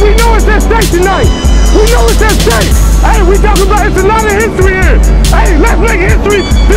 we know it's at stake tonight. We know it's at stake. Hey, we talking about it's a lot of history here. Hey, let's make history.